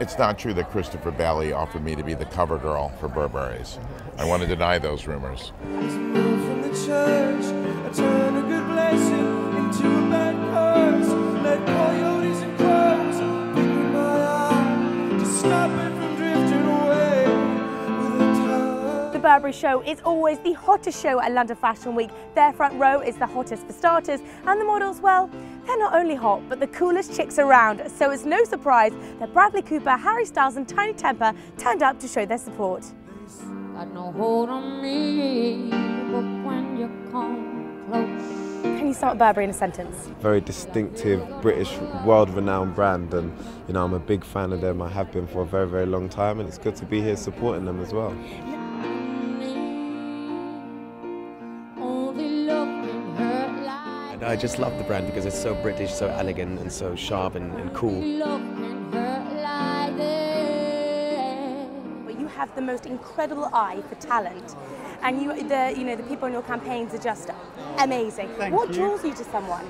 It's not true that Christopher Bailey offered me to be the cover girl for Burberry's. I want to deny those rumors. from the Burberry show is always the hottest show at London Fashion Week. Their front row is the hottest for starters, and the models, well, they're not only hot, but the coolest chicks around. So it's no surprise that Bradley Cooper, Harry Styles, and Tinie Tempah turned up to show their support. Got no hold on me, but when you come close. Can you start Burberry in a sentence? very distinctive British world-renowned brand and you know I'm a big fan of them I have been for a very very long time and it's good to be here supporting them as well I just love the brand because it's so British, so elegant, and so sharp and, and cool. love can hurt like this. But you have the most incredible eye for talent. And you, the, you know, the people in your campaigns are just amazing. Thank what you. draws you to someone?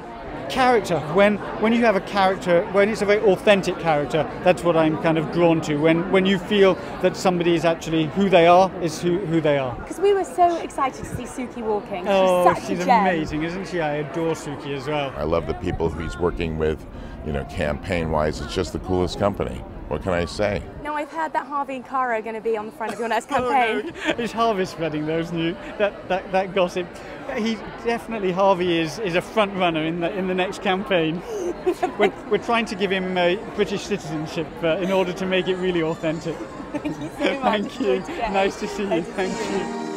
character when when you have a character when it's a very authentic character that's what i'm kind of drawn to when when you feel that somebody is actually who they are is who, who they are Because we were so excited to see Suki walking. oh she's such she's a gem. amazing isn't she i adore suki as well I love the people who he's working with, you know, campaign wise. It's just the coolest company. What can I say? Now I've heard that Harvey and Cara are going to be on the front of your next Oh, campaign. no. It's Harvey spreading those new that, that, that gossip. He definitely Harvey is, is a front runner in the in the next campaign. we're, we're trying to give him uh, British citizenship uh, in order to make it really authentic. Thank you so much. Thank you. great to get. Nice to see you. Nice Thank see you.